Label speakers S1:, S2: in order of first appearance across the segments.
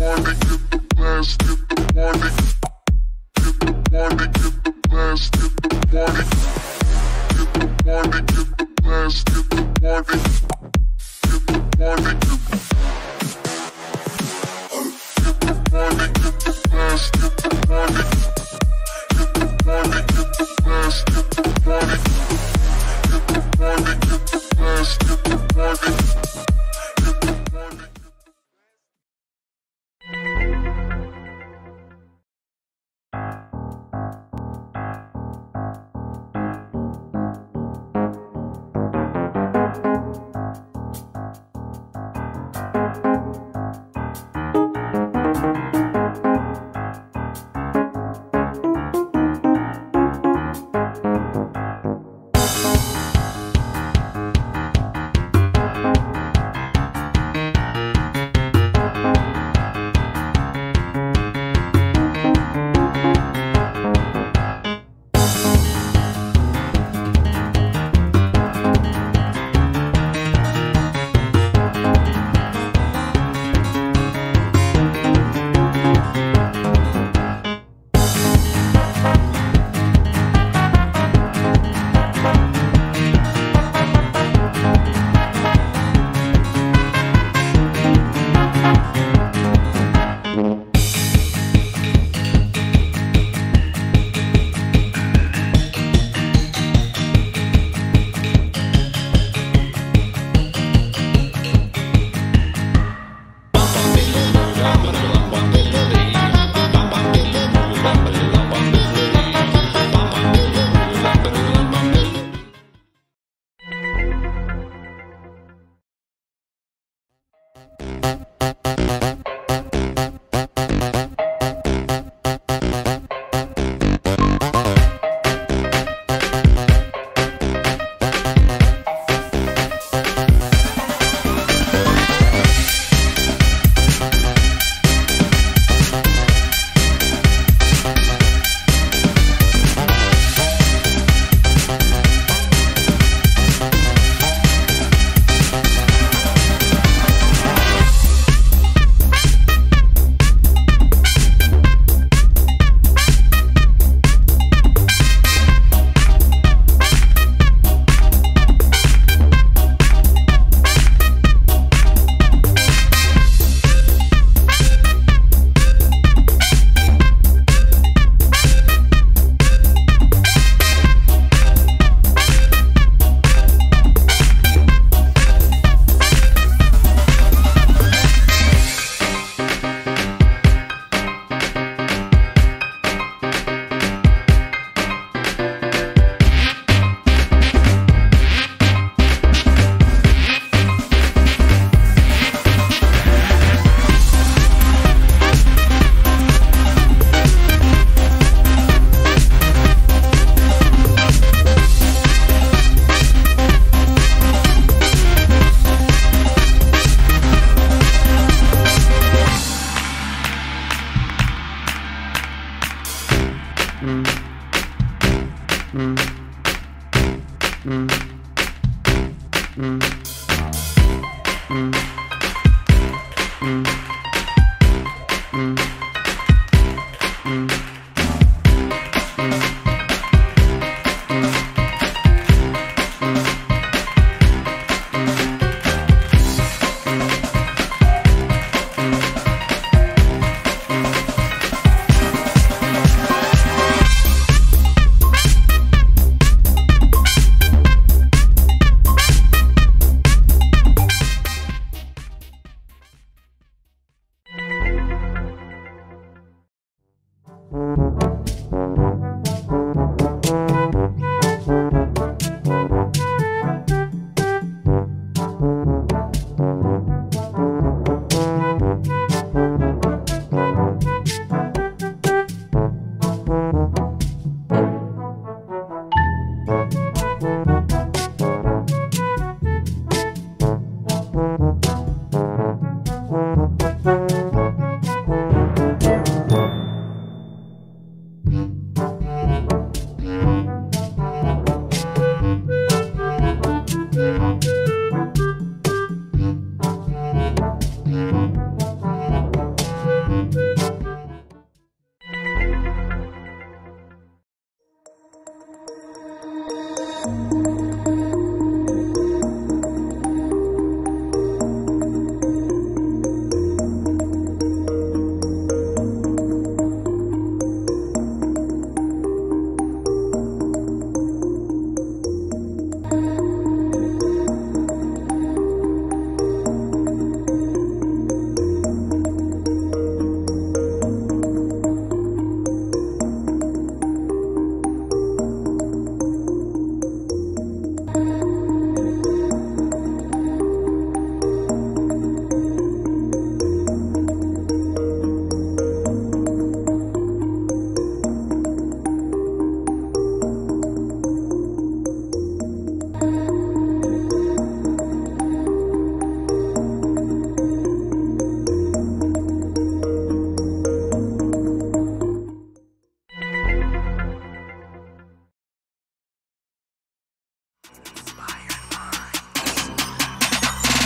S1: Get the money, get the blast, get the money. Get the money.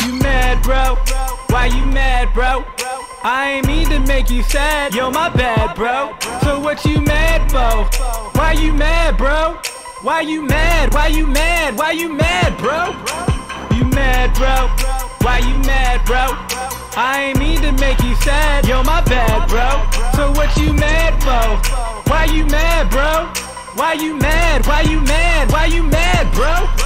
S2: You mad, bro? Why you mad, bro? I ain't mean to make you sad, yo, my bad, bro. So what you mad for? Why you mad, bro? Why you mad? Why you mad? Why you mad, bro? You mad, bro? Why you mad, bro? I ain't mean to make you sad, yo, my bad, bro. So what you mad for? Why you mad, bro? Why you mad? Why you mad? Why you mad, bro?